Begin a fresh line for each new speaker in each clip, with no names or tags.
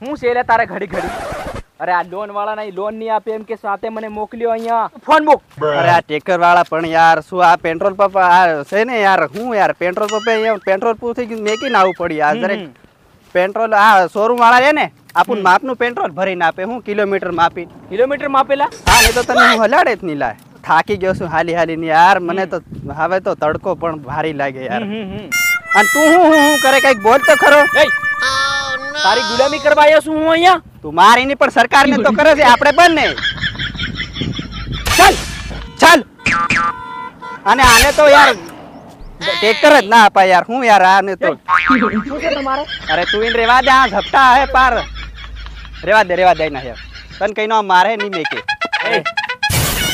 હું છે લે તારે ઘડી ઘડી? અરે આ લોન વાળા નહીં લોન નહીં આપે એમ કે સાથે મને મોકલ્યો અહીંયા. Phone book.
અરે આ ટેકર વાળા પણ યાર શું આ પેટ્રોલ પંપ આ છે ને યાર? હું યાર પેટ્રોલ પંપે પેટ્રોલ પૂરું થઈ ગયું મેકીને આવવું પડ્યું આ દરેક પેટ્રોલ આ શોરૂમ વાળા છે ને આપણું માપનું પેટ્રોલ ભરીને આપે. હું કિલોમીટર માપી.
કિલોમીટર માપેલા?
હા નહીં તો તને હું હલાડે જ નહીં લાય. થાકી ગયો છું હાલી હાલી ની યાર. મને તો હવે તો તડકો પણ ભારી લાગે યાર. અને તું હું હું હું કરે કંઈક બોલ તો ખરો.
એય, તારી ગુલામી કરવા આવ્યો છું હું અહીંયા?
તું મારીની પણ સરકારને તો કરે છે આપણે બંને. ચાલ ચાલ. અને આને તો યાર ટ્રેક્ટર જ ના અપાય યાર હું યાર આને તો. અરે તું ઇન રેવા દે આ ઝપટા હે પાર. રેવા દે રેવા દે ના યાર. તન કઈ નો મારે નહીં મેકે.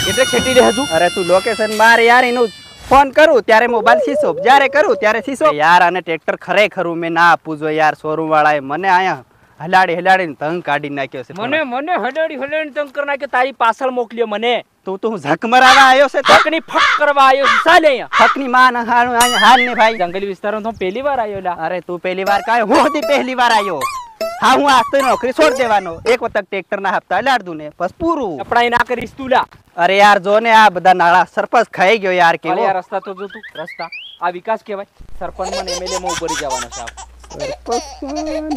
એટલે છેટી રહે છું
અરે તું લોકેશન માર યાર એનું ફોન કરું ત્યારે મોબાઈલ શીશો જ્યારે કરું ત્યારે શીશો યાર આને ટ્રેક્ટર ખરેખર મેં ના આપવું જોઈએ યાર શોરૂમ વાળાએ મને અહીંયા હલાડી હલાડીને તંગ કાઢી નાખ્યો છે.
મને મને હલાડી હડાડી તંગ કરી નાખ્યો તારી પાછળ મોકલ્યો મને.
તું હું ઝક મરાવા આવ્યો છે
તકની ફક કરવા આવ્યો છે. ચાલે અહીંયા.
ફકની માં હાલ હાલ ને ભાઈ.
જંગલી વિસ્તારો તો પહેલી વાર આવ્યો લા.
અરે તું પહેલી વાર કાય હું હતી પહેલી વાર આવ્યો. હા હું આજ તો નોકરી છોડ દેવાનો. એક વખત ટ્રેક્ટર ના હપ્તા લાડ ને બસ પૂરું.
કપડાય ના કરીશ તું લા.
અરે યાર જો ને આ બધા નાળા સરપંચ ખાઈ ગયો યાર કેવો.
યાર રસ્તા તો જો તું રસ્તા. આ વિકાસ કહેવાય. સરપંચમાં એમએલએ માં ઉભરી જવાનો છે.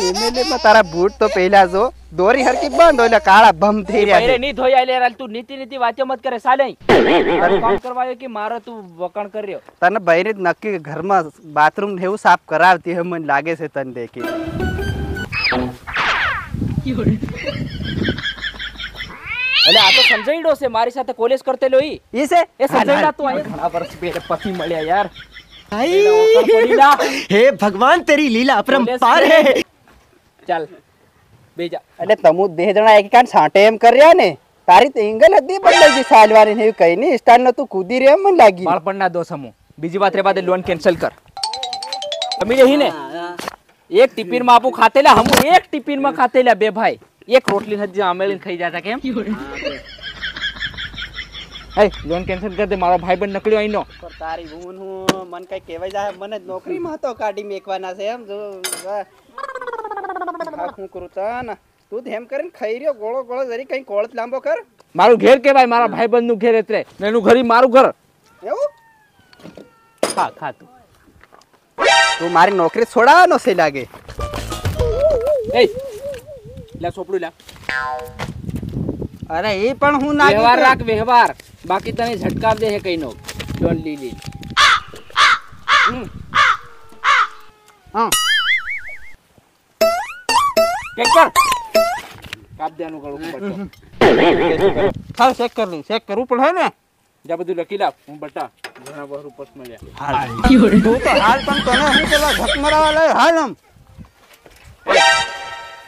એમએલએ માં તારા બૂટ તો પહેલા જો. દોરી હરકી બંધ હોય કાળા ભમ થઈ રહ્યા છે.
આલે યાર તું નીતિ નીતિ વાતો મત કરે સાલે કામ કે મારો તું વખાણ કર્યો
તને જ નક્કી ઘરમાં બાથરૂમ એવું સાફ કરાવતી હોય મને લાગે છે તને દેખી.
એટલે આ તો સમજાઈડો છે મારી સાથે કોલેજ કરતેલો ઈ.
ઈ છે?
એ સમજાઈડા તો અહીં ઘણા વર્ષ પછી મળ્યા યાર.
હે ભગવાન તેરી લીલા
અપરંપાર
હે.
ચાલ બેજા
એટલે તમુ બે જણા એક કાન સાંટે એમ કર્યા ને તારી તો એંગલ હતી બદલાઈ ગઈ સાલવારી ને કઈ નહીં સ્ટાર તું કૂદી રે મને લાગી
બાળપણના દોષ હમુ બીજી વાત રે બાદ લોન કેન્સલ કર. તમે રહી ને એક ટિફિનમાં આપું ખાતેલા હમુ એક ટિફિનમાં ખાતેલા બે ભાઈ. એક રોટલી નથી આમેલીને ખાઈ જાતા કેમ હે લોન કેન્સલ કર દે મારો ભાઈ બંધ નકળ્યો
પણ તારી હું હું મન કઈ કહેવાય જાય મને નોકરીમાં તો કાઢી મેકવાના છે એમ. જો. હું કરું તને તું એમ કરીને ખાઈ રહ્યો ગોળો ગોળો જરી કઈ કોળત લાંબો કર.
મારું ઘેર કેવાય મારા ભાઈ બંધનું ઘેર એટલે. ને એનું ઘર મારું ઘર.
એવું?
ખા ખા તું.
તું મારી નોકરી છોડાવવાનો છે લાગે.
એ લે સોપડું લે.
અરે એ પણ હું ના
વ્યવહાર રાખ વ્યવહાર. બાકી તને ઝટકાર દે હે કઈ નો લોન લી લી
હા.
ચેક કર. કાપ દેવાનું ગળું પડતો
હા ચેક કર લઉં ચેક કરવું પડે ને?
જા બધું લખી લાવ હું બટા. ઘણા બહુ પસ મળ્યા.
તું તો હાલ પણ તને હું પેલા ઝક મરાવા લાય? હાલ આમ.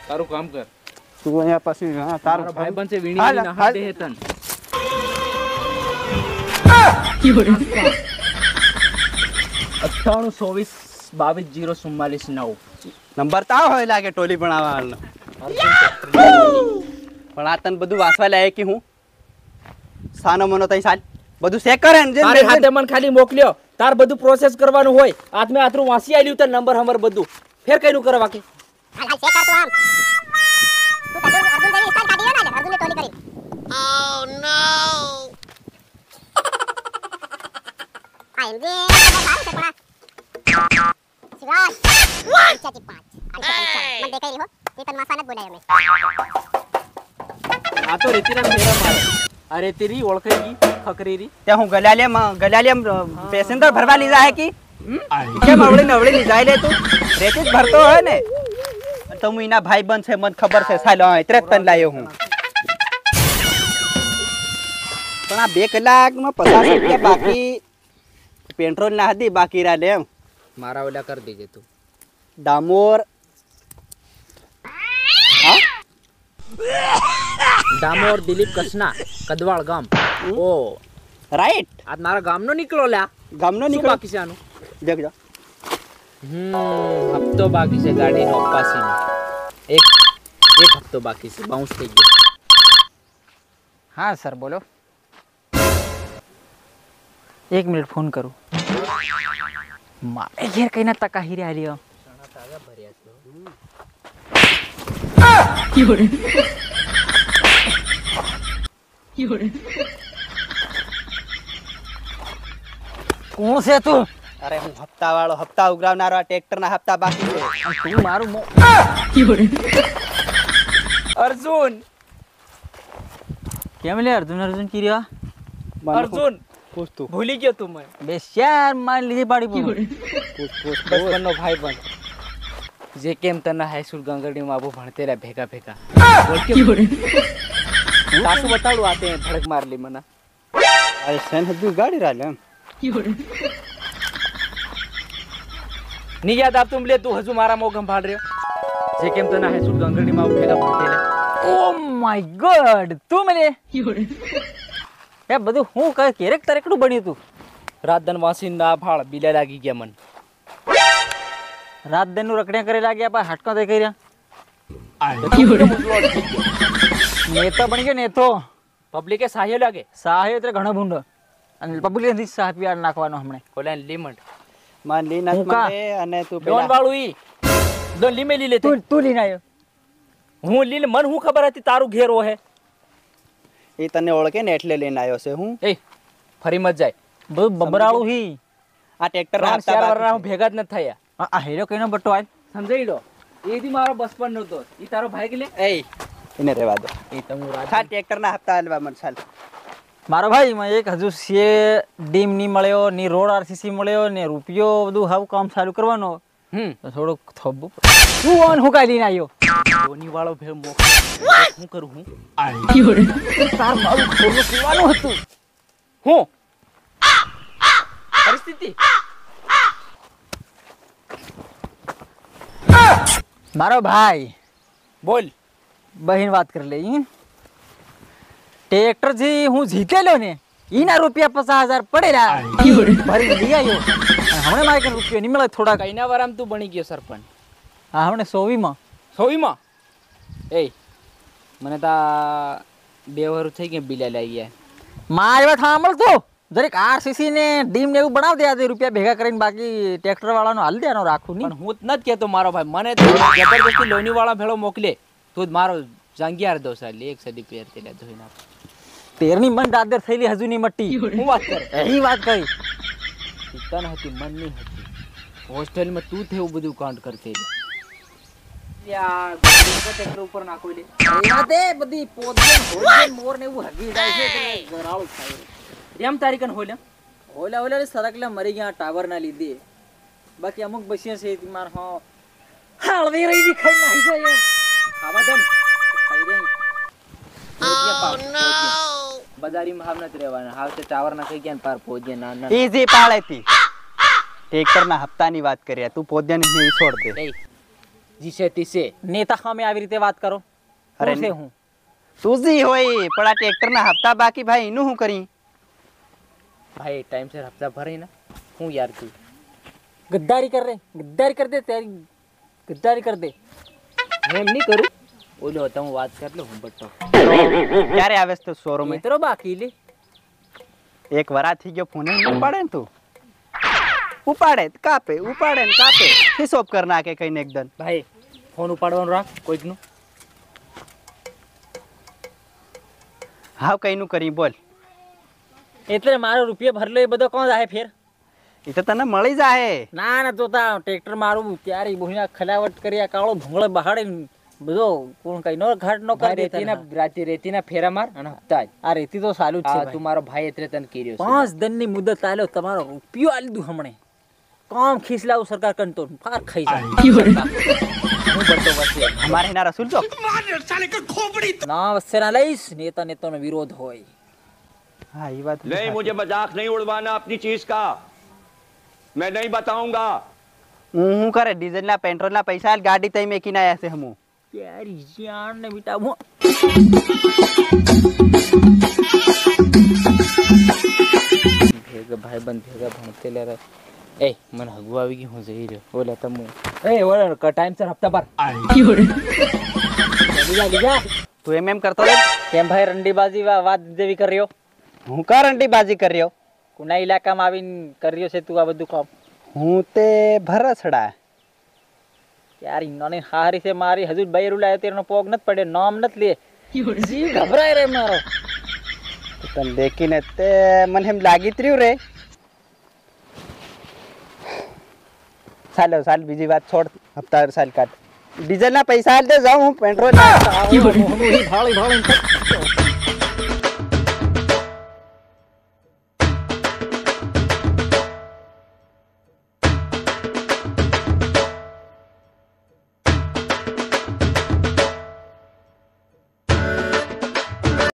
તારું કામ કર.
તું અહીંયા પછી હા
તારો ભાઈ બનશે વીણી ના. હાથે હે અઠ્ઠાણું ચોવીસ બાવીસ જીરો ચુમ્માલીસ નવ.
નંબર તાવ હોય લાગે ટોલી પણ હાલનો. પણ આ તને બધું વાંચવા લાયક કે હું? સાનો મનો તઈ સાલ. બધું ચેક કરે ને
તારે હાથે મને ખાલી મોકલ્યો. તાર બધું પ્રોસેસ કરવાનું હોય. આત્મે આતરું વાંચી આલ્યું તને નંબર હમર બધું. ફેર કઈનું કરવા કે
હાલ હાલ શેક કર તું આમ. ઓ no! પણ આ શિવાસ પંચ્યાસી પાંચ આઠસો મને દેખાઈ રહ્યો તે તને માસા નથી બોલાયો મેં
આ તો રેતીના ફેરા મારે આ રેતીરી ઓળખાઈ ગઈ ખકરીરી
ત્યાં હું ગલાલિયમ ગલાલિયમ પેસેન્જર ભરવા લીધા હે કી કેમ અવળી લીધા લે તું રેતી જ ભરતો હોય ને તો હું એના ભાઈ બંધ છે મને ખબર છે સાલો હા એટલે જ તને લાયો હું પણ આ બે કલાકમાં પચાસ રૂપિયા બાકી. પેટ્રોલ ના હતી બાકી રહ્યા લે એમ.
મારા ઓલા કરી દેજે તું.
ડામોર. હા?
ડામોર દિલીપ કસના કદવાળ ગામ. ઓ.
રાઈટ
આ મારા ગામનો નીકળો લ્યા.
ગામનો નીકળો?
બાકી છે આનું?
દેખ જા.
હમ હપ્તો બાકી છે ગાડીનો અપ્પાસીનો એક એક હપ્તો બાકી છે બાઉન્સ થઈ ગયો.
હા સર બોલો. એક મિનિટ ફોન કરું મારે ઘેર કઈ ના તકા હીરે આલ્યો કોણ છે તું
અરે હું હપ્તા વાળો હપ્તા ઉઘરાવનારો આ ટ્રેક્ટરના હપ્તા બાકી છે
અને તું મારું મો
અર્જુન
કેમ લે અર્જુન અર્જુન કીર્યા
અર્જુન
પૂછ તું
ભૂલી ગયો તું મને
બે ચાર માર લીધી પાડી પૂરું
પૂછ પૂછ
બચપનનો ભાઈ બન જે કેમ તને હાઈસ્કૂલ ગંગડીમાં આવું ભણતેલા ભેગા ભેગા બોલ કેમ? સાસુ બતાડું આ તે ધડક મારલી મને
અરે સેન હજુ ગાડી રાલે એમ
ની યાદ આપતું લે તું હજુ મારા મોગમ ભાડ રહ્યો જે કેમ તને હાઈસ્કૂલ ગંગડીમાં આવું ભેગા ભણતેલા
ઓ માય ગોડ તું મને એ બધું હું કઈ કેરેક તરેકડું બન્યું તું?
રાતદન વાસી ના ફાળ બીલા લાગી ગયા મન.
રાતદનનું રખડ્યા કરી લાગ્યા પા હાટકા તે કર્યા. નેતો બની ગયો નેતો.
પબ્લિકે સાહ્ય લાગે?
સહાય એટલે ઘણો ભૂંડો. અને પબ્લિક નથી સાહ પીવાર નાખવાનો હમણે.
ઓલા
લીમંડમાં લી નાખવા અને તું
ડોન વાળું ઈ. ડોન લીમે લી લે
તું તું લઈને આવ્યો
હું લીલ મન હું ખબર હતી તારું ઘેર હે
એ તને ઓળખે ને એટલે લઈને આવ્યો છે હું?
એ ફરી મત જાય.
બધું બબરાળું હી.
આ ટ્રેક્ટર
ચાર વર્ષના હું ભેગા જ નથી થયા.
આ હેરો કઈનો બટ્ટો આય?
સમજાઈ લો એથી મારો બચપન નતો ઈ તારો ભાઈ કે લે?
એ એને રહેવા દો.
એ તમુ રાત
હા ટ્રેક્ટરના હપ્તા આલવા મન ચાલ
મારો ભાઈ મને એક હજુ સે ડીમની મળ્યો ની રોડ આરસીસી મળ્યો ને રૂપિયો બધું હાવ કામ ચાલુ કરવાનો.
હમ.
થોડુંક તું ઓન હું કાઢીને આવ્યો?
ધોની વાળો ભે મોકલો શું કરું હું?
તાર મારું ખોરું પીવાનું હતું.
હું? પરિસ્થિતિ?
મારો ભાઈ.
બોલ.
બહેન વાત કરી લઈ ટ્રેક્ટર જે હું જીતેલો ને એના રૂપિયા પચાસ હજાર પડેલા. ભરી લઈ આવ્યો. હમણાં મારે કઈ રૂપિયો નહીં મળે થોડાક
કઈના વારામાં તું બની ગયો સરપંચ.
હા હમણે સોવીમાં.
સોવીમાં? એ મને તા બે વરું થઈ ગયા બિલા લઈ ગયા
મારી વાત સાંભળતો જરીક આરસીસી ને ડીમ ને એવું બનાવ દે આજે રૂપિયા ભેગા કરીને બાકી ટ્રેક્ટર વાળાનો હાલ દેવાનો રાખું નહીં.
હું જ નથી કહેતો મારો ભાઈ. મને તો જબરદસ્તી લોની વાળા ભેળો મોકલે. તું જ મારો જાંગિયાર દો સાલી એક સદી પેર તેલા ધોઈ નાખ
તેરની મન દાદર થયેલી હજુ ની મટી
હું વાત કરે?
એ વાત કરી
તન હતી મન નહીં હતી. હોસ્ટેલમાં તું થયું બધું કાંડ કરતી હતી. યાર, ઉપર નાખો
બધી મોર ને એવું હગી જાય છે એટલે ગરાળું થાય.
એમ તારી કન હોલે
સરકલા મરી ગયા ટાવર ના લીધે. બાકી અમુક બસ્યા છે માર હા. હાળવી રહી ની ખાઈ નાખી જાય
આવા દે
ખાઈ રહી.
બજારીમાં હાવ નથી રહેવાના. હાવ તે ટાવર ના થઈ ગયા ને પાર પોજિયા ના ના
ઈઝી પાળે તી ટ્રેક્ટરના હપ્તાની વાત કરીએ તું પોદ્યાની ને છોડ દે.
એ, જીસે તીસે
નેતા સામે આવી રીતે વાત કરો.
અરે
અરે છે હું?
તું જી હોય પણ આ ટ્રેક્ટરના હપ્તા બાકી ભાઈ એનું શું કરી?
ભાઈ ટાઈમસર હપ્તા ભરાય ને હું યાર તું
ગદ્દારી કર રે. ગદ્દારી કર દે તેરી ગદ્દારી કર દે.
હું એમ નહીં કરું. ઓલો તમે હું વાત કર લે હું બટો
ક્યારે આવે છે શોરૂમ
મિત્રો બાકી લે.
એક વરા થઈ ગયો ફોન ન ઉપાડે ને તું? ઉપાડે કાપે ઉપાડે ને કાપે. હિસોબ કર નાખે કઈને એકદમ
ભાઈ ફોન ઉપાડવાનો રાખ કોઈકનું.
હાવ કઈનું કરી બોલ.
એટલે મારો રૂપિયા ભરલો એ બધો કોણ જાય ફેર?
એ તો તને મળી જાય
ના ના તો તા ટ્રેક્ટર મારું ત્યારે બોહીના ખલાવટ કરી આ કાળો ભૂંગળો બહાડે બધો કોણ કઈ નો ઘાટ નો કરી દેતા
રેતીના રાતે રેતીના ફેરા માર અને હપ્તા જ
આ રેતી તો સાલું જ છે
આ
ભાઈ.
તું મારો ભાઈ એટલે તને કર્યો છે
પાંચ દિનની મુદત આલ્યો તમારો રૂપિયો આલી દઉં હમણે કામ ખીસલાવું સરકાર કંતો પાર ખાઈ જાય
હું બટો વસે
અમારે એના રસૂલ છો
ના વચ્ચે ના લઈશ નેતા નેતાનો વિરોધ હોય
હા એ વાત
नहीं मुझे मजाक नहीं उड़वाना अपनी चीज का मैं नहीं बताऊंगा
હું શું કરે ડીઝલના પેટ્રોલના પૈસા હાલ ગાડી તઈ મેકીને આયા છે હમું
પ્યારી જાન ને બેટા હું
ભેગા ભાઈ બંધ ભેગા ભણતે લે એ મને હગુ આવી ગયું હું જઈ રહ્યો ઓલા તમે એ ઓલા ટાઈમ સર હપ્તા પર
બીજા બીજા
તું એમ એમ કરતો રહે
કેમ ભાઈ રંડીબાજી વા- વાત જેવી કર્યો
હું કા રંટીબાજી કર્યો
કુના ઇલાકામાં આવીને કર્યો છે તું આ બધું કામ
હું તે ભરસડા
યાર ઇનોને હારી છે મારી હજુ બૈરું લાયો તેનો પોગ નથી પડે નામ નથી લે જીવ ગભરાય રે મારો
તને દેખીને તે મને એમ લાગી ત્ર્યું રે ચાલો સાલ બીજી વાત છોડ હપ્તા સાલ કાઢ ડીઝલ ના પૈસા દે જાઉં હું પેટ્રોલ
ભાળી ભાળી